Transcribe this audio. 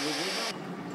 Obrigado.